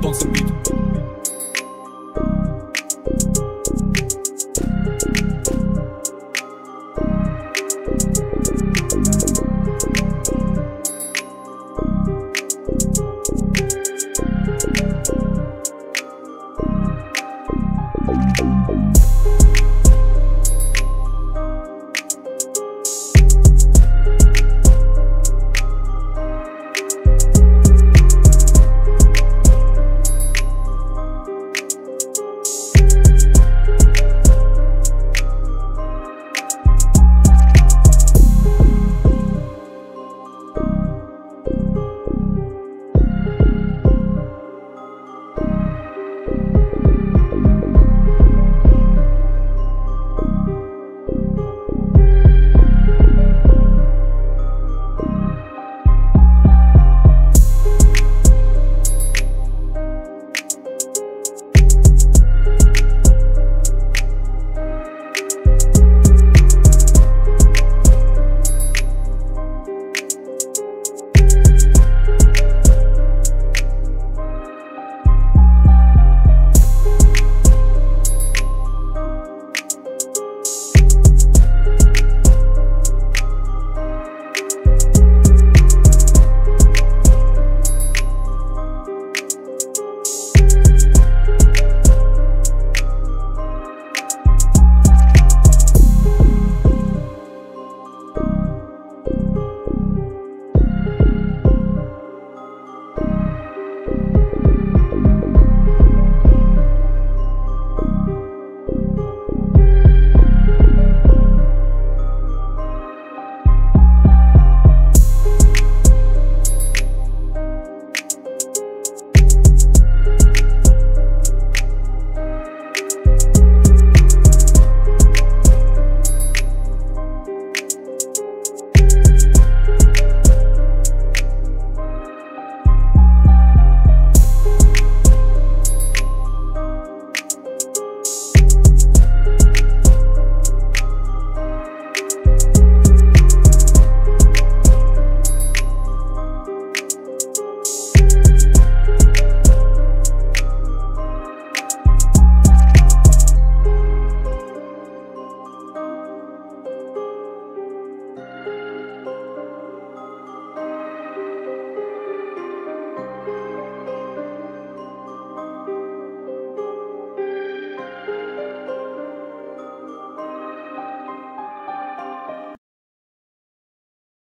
dans ce beat.